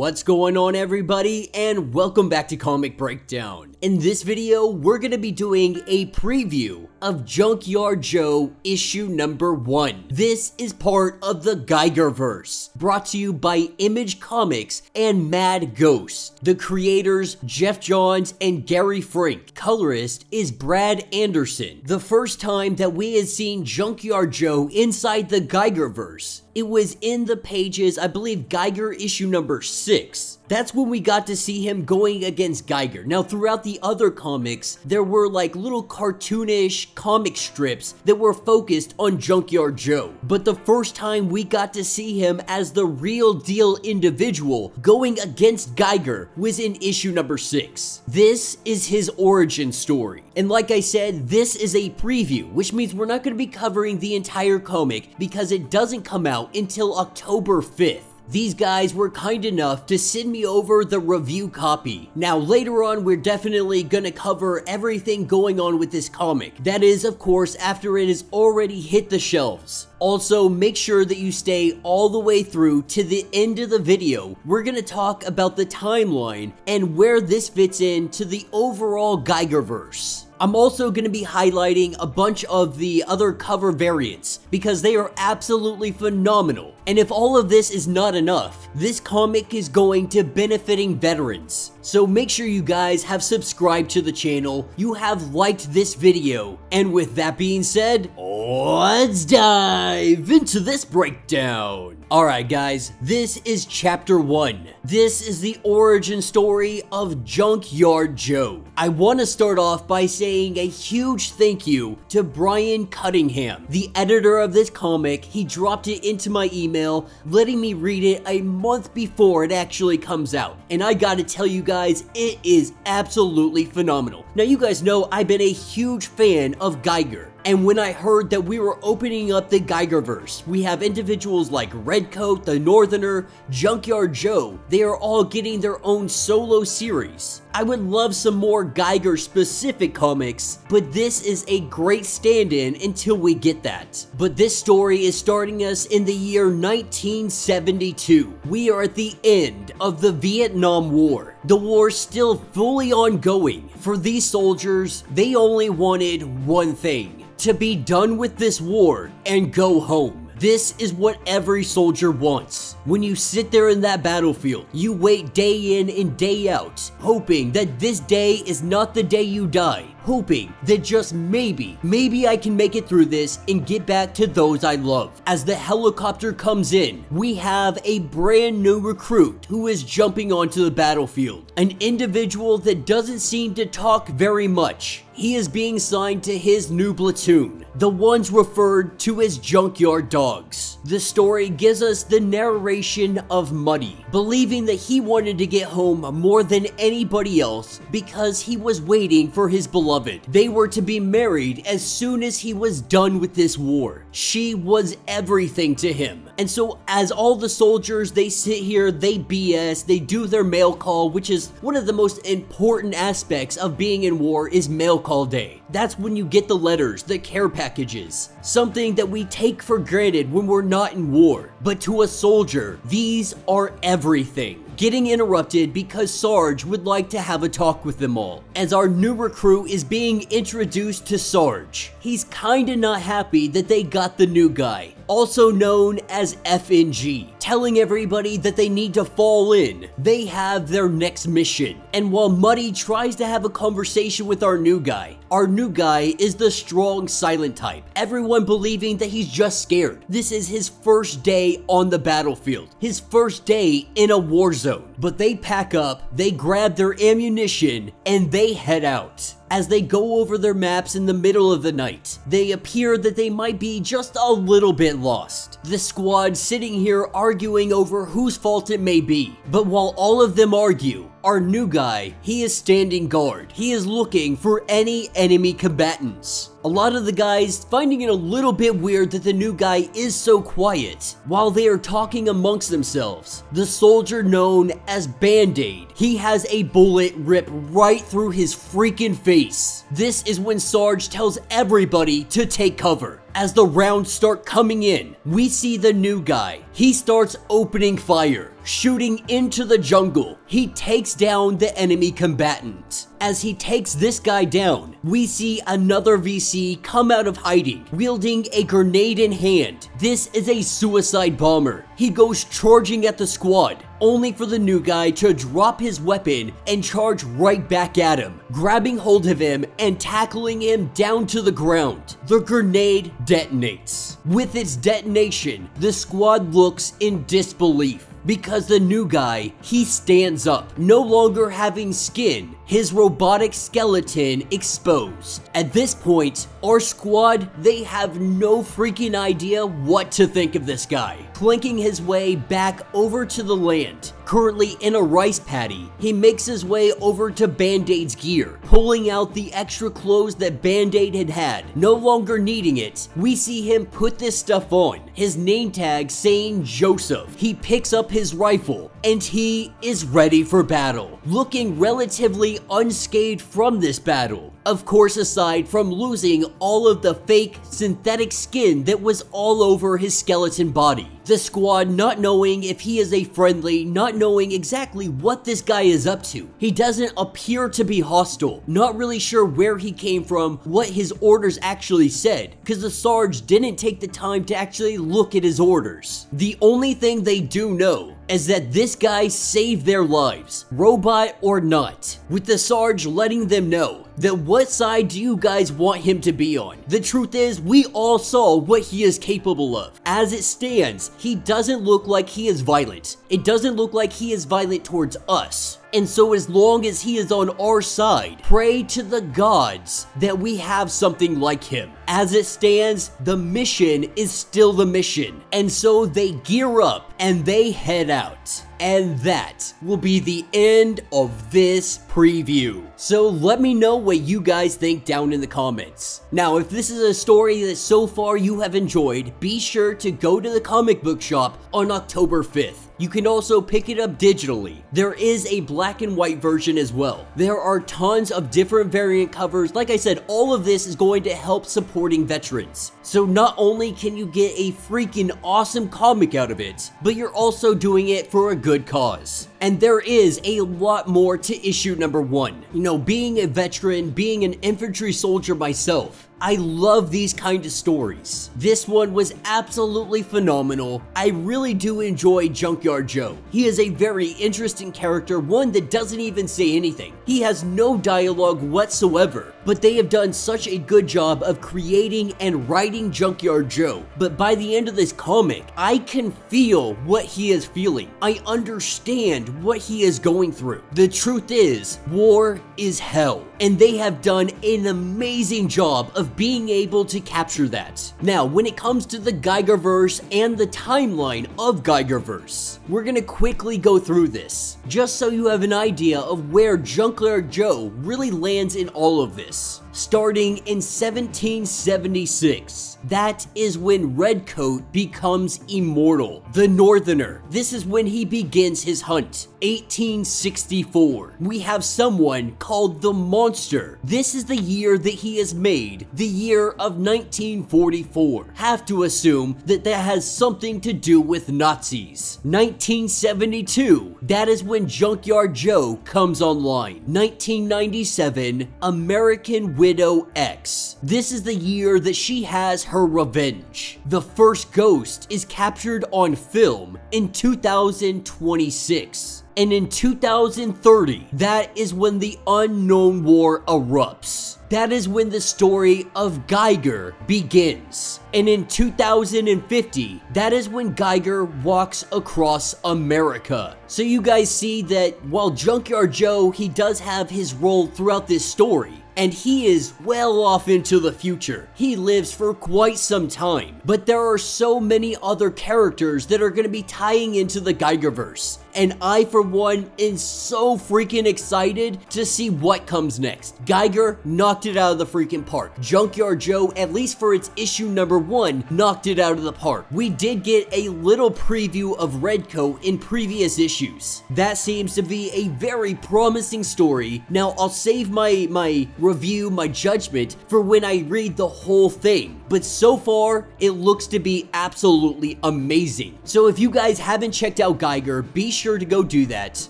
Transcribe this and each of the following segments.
What's going on everybody and welcome back to Comic Breakdown. In this video, we're going to be doing a preview of Junkyard Joe issue number 1. This is part of the Geigerverse, brought to you by Image Comics and Mad Ghost. The creators, Geoff Johns and Gary Frank. Colorist is Brad Anderson. The first time that we had seen Junkyard Joe inside the Geigerverse it was in the pages, I believe Geiger issue number 6. That's when we got to see him going against Geiger. Now, throughout the other comics, there were like little cartoonish comic strips that were focused on Junkyard Joe. But the first time we got to see him as the real deal individual going against Geiger was in issue number 6. This is his origin story. And like I said, this is a preview, which means we're not going to be covering the entire comic because it doesn't come out until October 5th. These guys were kind enough to send me over the review copy. Now later on we're definitely gonna cover everything going on with this comic. That is of course after it has already hit the shelves. Also, make sure that you stay all the way through to the end of the video. We're gonna talk about the timeline and where this fits into the overall Geigerverse. I'm also going to be highlighting a bunch of the other cover variants because they are absolutely phenomenal. And if all of this is not enough, this comic is going to benefiting veterans. So make sure you guys have subscribed to the channel, you have liked this video, and with that being said, let's dive into this breakdown. Alright guys, this is chapter 1. This is the origin story of Junkyard Joe. I want to start off by saying a huge thank you to Brian Cunningham, the editor of this comic. He dropped it into my email, letting me read it a month before it actually comes out. And I gotta tell you guys, it is absolutely phenomenal. Now you guys know I've been a huge fan of Geiger. And when I heard that we were opening up the Geigerverse, we have individuals like Redcoat, the Northerner, Junkyard Joe, they are all getting their own solo series. I would love some more Geiger specific comics, but this is a great stand-in until we get that. But this story is starting us in the year 1972. We are at the end of the Vietnam War. The war still fully ongoing. For these soldiers, they only wanted one thing, to be done with this war and go home. This is what every soldier wants. When you sit there in that battlefield, you wait day in and day out, hoping that this day is not the day you die, hoping that just maybe, maybe I can make it through this and get back to those I love. As the helicopter comes in, we have a brand new recruit who is jumping onto the battlefield. An individual that doesn't seem to talk very much. He is being signed to his new platoon, the ones referred to as Junkyard Dogs. The story gives us the narration of Muddy, believing that he wanted to get home more than anybody else because he was waiting for his beloved. They were to be married as soon as he was done with this war. She was everything to him. And so as all the soldiers, they sit here, they BS, they do their mail call, which is one of the most important aspects of being in war is mail call day. That's when you get the letters, the care packages, something that we take for granted when we're not in war. But to a soldier, these are everything getting interrupted because Sarge would like to have a talk with them all. As our new recruit is being introduced to Sarge, he's kinda not happy that they got the new guy, also known as FNG, telling everybody that they need to fall in. They have their next mission. And while Muddy tries to have a conversation with our new guy, our new guy is the strong silent type, everyone believing that he's just scared. This is his first day on the battlefield, his first day in a war zone. But they pack up, they grab their ammunition, and they head out. As they go over their maps in the middle of the night, they appear that they might be just a little bit lost. The squad sitting here arguing over whose fault it may be. But while all of them argue, our new guy, he is standing guard. He is looking for any enemy combatants. A lot of the guys finding it a little bit weird that the new guy is so quiet while they are talking amongst themselves. The soldier known as Band-Aid, he has a bullet rip right through his freaking face. This is when Sarge tells everybody to take cover. As the rounds start coming in, we see the new guy. He starts opening fire, shooting into the jungle. He takes down the enemy combatant. As he takes this guy down, we see another VC come out of hiding, wielding a grenade in hand. This is a suicide bomber. He goes charging at the squad, only for the new guy to drop his weapon and charge right back at him, grabbing hold of him and tackling him down to the ground. The grenade detonates. With its detonation, the squad looks in disbelief because the new guy, he stands up, no longer having skin, his robotic skeleton exposed. At this point, our squad, they have no freaking idea what to think of this guy. Clinking his way back over to the land, currently in a rice paddy, he makes his way over to Band-Aid's gear, pulling out the extra clothes that Band-Aid had had. No longer needing it, we see him put this stuff on, his name tag saying Joseph. He picks up his rifle, and he is ready for battle, looking relatively unscathed from this battle. Of course, aside from losing all of the fake synthetic skin that was all over his skeleton body. The squad not knowing if he is a friendly, not knowing exactly what this guy is up to. He doesn't appear to be hostile, not really sure where he came from, what his orders actually said, because the Sarge didn't take the time to actually look at his orders. The only thing they do know is that this guy saved their lives, robot or not, with the Sarge letting them know that what side do you guys want him to be on? The truth is, we all saw what he is capable of. As it stands, he doesn't look like he is violent. It doesn't look like he is violent towards us. And so as long as he is on our side, pray to the gods that we have something like him. As it stands, the mission is still the mission. And so they gear up and they head out. And that will be the end of this preview. So let me know what you guys think down in the comments. Now, if this is a story that so far you have enjoyed, be sure to go to the comic book shop on October 5th. You can also pick it up digitally. There is a black and white version as well. There are tons of different variant covers. Like I said, all of this is going to help supporting veterans. So not only can you get a freaking awesome comic out of it, but you're also doing it for a good cause. And there is a lot more to issue number one. You know, being a veteran, being an infantry soldier myself, I love these kind of stories. This one was absolutely phenomenal. I really do enjoy Junkyard Joe. He is a very interesting character, one that doesn't even say anything. He has no dialogue whatsoever, but they have done such a good job of creating and writing Junkyard Joe. But by the end of this comic, I can feel what he is feeling. I understand what he is going through. The truth is, war is hell, and they have done an amazing job of being able to capture that. Now, when it comes to the Geigerverse and the timeline of Geigerverse, we're gonna quickly go through this, just so you have an idea of where Junkyard Joe really lands in all of this starting in 1776. That is when Redcoat becomes immortal. The Northerner. This is when he begins his hunt. 1864. We have someone called the Monster. This is the year that he is made, the year of 1944. Have to assume that that has something to do with Nazis. 1972. That is when Junkyard Joe comes online. 1997. American Widow X. This is the year that she has her revenge. The first ghost is captured on film in 2026. And in 2030, that is when the unknown war erupts. That is when the story of Geiger begins. And in 2050, that is when Geiger walks across America. So you guys see that while Junkyard Joe, he does have his role throughout this story, and he is well off into the future. He lives for quite some time, but there are so many other characters that are going to be tying into the Geigerverse. And I for one am so freaking excited to see what comes next. Geiger knocked it out of the freaking park. Junkyard Joe, at least for its issue number one, knocked it out of the park. We did get a little preview of Redcoat in previous issues. That seems to be a very promising story. Now, I'll save my, my review, my judgment, for when I read the whole thing. But so far, it looks to be absolutely amazing. So if you guys haven't checked out Geiger, be sure to go do that.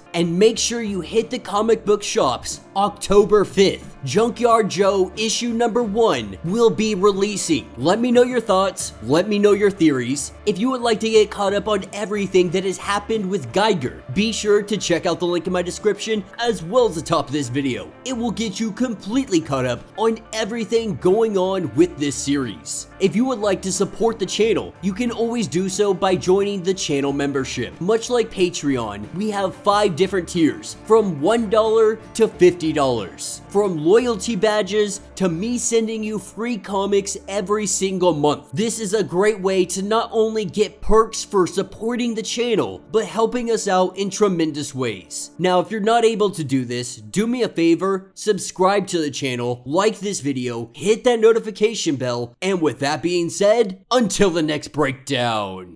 And make sure you hit the comic book shops October 5th. Junkyard Joe issue number one will be releasing. Let me know your thoughts, let me know your theories. If you would like to get caught up on everything that has happened with Geiger, be sure to check out the link in my description as well as the top of this video. It will get you completely caught up on everything going on with this series. If you would like to support the channel, you can always do so by joining the channel membership. Much like Patreon, we have five different tiers, from $1 to $50. From loyalty badges to me sending you free comics every single month. This is a great way to not only get perks for supporting the channel, but helping us out in tremendous ways. Now, if you're not able to do this, do me a favor, subscribe to the channel, like this video, hit that notification bell, and with that being said, until the next breakdown.